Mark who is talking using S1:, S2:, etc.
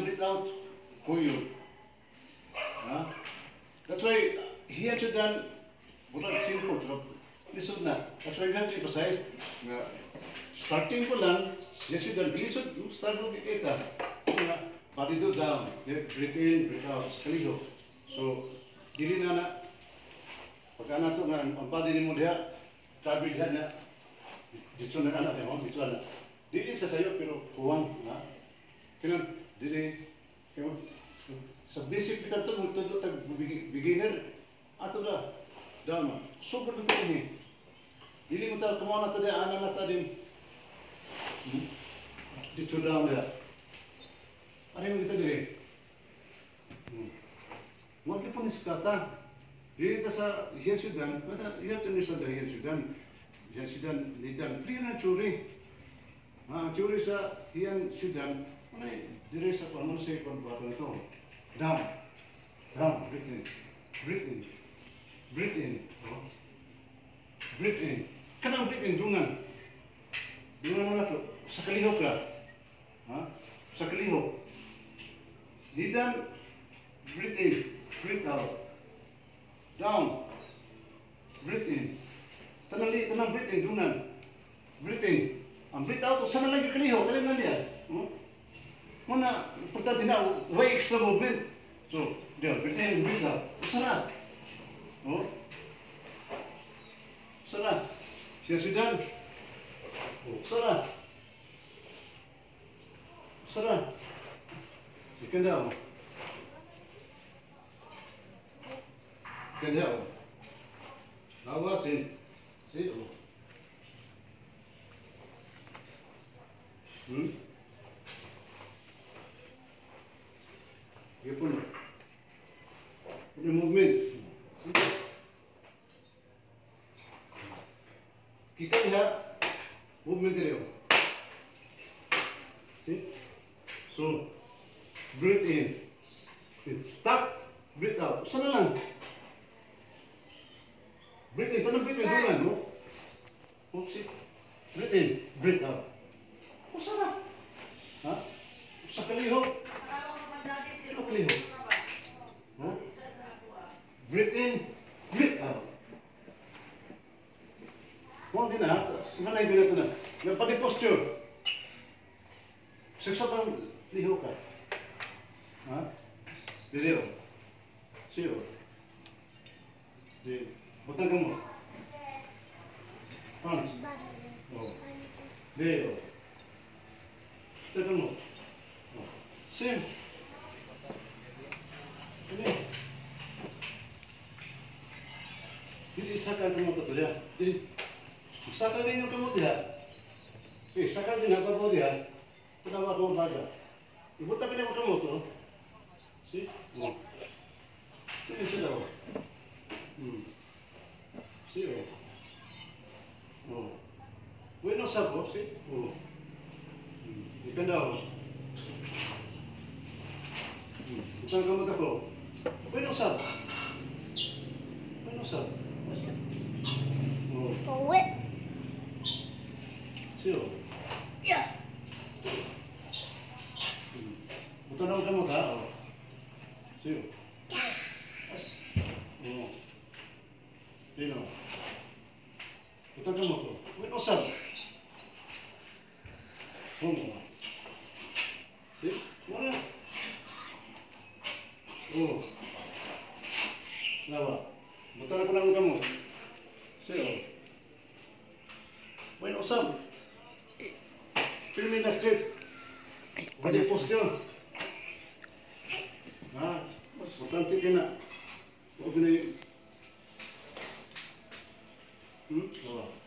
S1: breathe out, kuyo. Ha? That's why, he had to done, bukan simple, pero lisod na. That's why we have to emphasize na starting ko lang, yes, you done, lisod, start mo kikita. Na, body do down, breathe in, breathe out, kaliho. So, dili na na, pagka na to nga, ang body ni mo diha, sabi diha na, dito na anak mo, dito na. Dili sa sayo, pero kuwang, ha? Kailan, kaya sa basic kita to, to, tag beginner, ato na, dama, super na ito ni. Dili mo ta, kumawa na ta diha, ana na ta din, Hmm? dito down. Ano yung kita dili? Hmm. Huwag niyo pang iskata. Dili ta sa Yan Sudan, but you have to understand the Sudan. Yan Sudan, Nidan, clear na churi. Ah, churi sa Yan Sudan, ano eh, dire sa kung ano sa ikon bato na to. Down. Down, breathe in. Breathe in. Breathe in. Oh. Breathe in. Kanang breathe in, dungan. Dungan na to. Sa kalihok ka. Ha? Sa kalihok. Nidan, breathe in. Breathe out. Down. Breathe in. Tanang tanang breathe in, dungan. Breathe in. Ang breathe out, sana lagi kaliho, kaliho na liya. Hmm? una portantina vai extra movimento so dia pretend build da sana no sana sia sudan sana sana ikan dia ikan dia lawa sin sin hmm Po na. Ano movement? Sige. Kita niya, movement yun. See? So, breathe in. Stop. Breathe out. Sana lang. Breathe in. Tanong breathe in. Dulan, no? Oh, see? Breathe in. Breathe out. O sana? Ha? Sa kaliho. Ano kaliho? Ha? Breathe in. Breathe out. Huwag din ha. Ano na yung ito na? May pati posture. Sa bang liho ka. Ha? Dili o. Siyo. Di. Butang ka mo. Ano? Oh. Di o. Butang ka mo. Oh. Sim. Jadi sakal kamu tuh ya. Jadi sakal ini kamu dia. Ya? Eh sakal ini nggak kamu dia. Ya? Kenapa kamu baca? Ibu tapi dia kamu tuh. Si. Jadi sih lah. Hmm. Si lah. Oh. Bueno sabo si. Oh. Hmm. Ikan dah. Hmm. Ikan kamu tak kau. Bueno, sir. Bueno, sir.
S2: Throw
S1: it. Sure.
S2: Yeah.
S1: Buta na buta mo ta. Sure. Oh. Dino. Buta ka mo to. Bueno, sir. Come on. See? Oh. Nawa. Buta na ko ng gamot. Siya o. May usap. Pilmin na street. Pwede post yun. Ha? Mas matanti ka na. Huwag na yun. Hmm? Nawa.